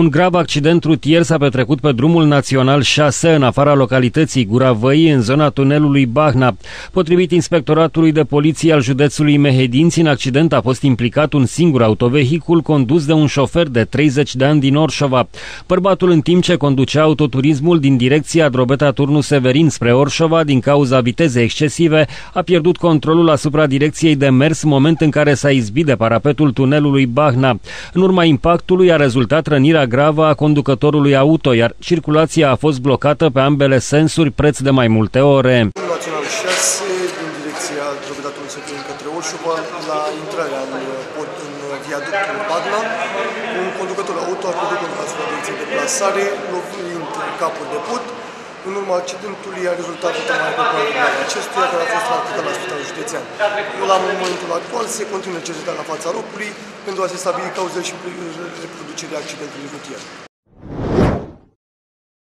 Un grav accident rutier s-a petrecut pe drumul național 6 în afara localității Guravăi, în zona tunelului Bahna. Potrivit inspectoratului de poliție al județului Mehedinți, în accident a fost implicat un singur autovehicul condus de un șofer de 30 de ani din Orșova. Bărbatul, în timp ce conducea autoturismul din direcția Drobeta Turnu Severin spre Orșova, din cauza vitezei excesive, a pierdut controlul asupra direcției de mers, moment în care s-a izbit de parapetul tunelului Bahna. În urma impactului a rezultat rănirea gravă a conducătorului auto, iar circulația a fost blocată pe ambele sensuri preț de mai multe ore. Național 6 din direcția Drobedatului Săptămâni către Orșova la intrarea în, pod, în viaductul Bagna. Un conducător auto a pierdut controlul asupra direcției de plasare, lovind capul de pod. În urma accidentului a rezultat o mai populară acestuia, care a fost transportat la spitalul județean. La momentul actual se continuă cercetarea la fața locului pentru a se stabili cauzele și reproducerea accidentului rutier.